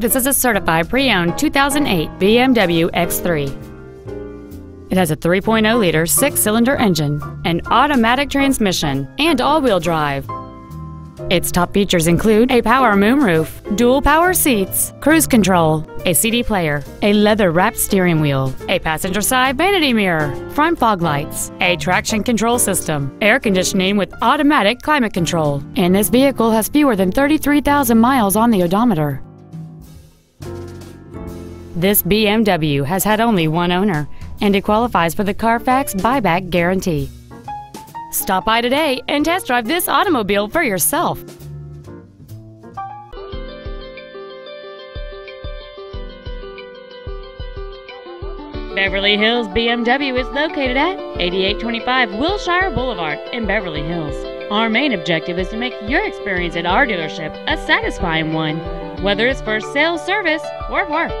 This is a certified pre-owned 2008 BMW X3. It has a 3.0-liter six-cylinder engine, an automatic transmission, and all-wheel drive. Its top features include a power moonroof, dual power seats, cruise control, a CD player, a leather-wrapped steering wheel, a passenger side vanity mirror, front fog lights, a traction control system, air conditioning with automatic climate control, and this vehicle has fewer than 33,000 miles on the odometer. This BMW has had only one owner, and it qualifies for the Carfax buyback guarantee. Stop by today and test drive this automobile for yourself. Beverly Hills BMW is located at 8825 Wilshire Boulevard in Beverly Hills. Our main objective is to make your experience at our dealership a satisfying one, whether it's for sales, service, or work.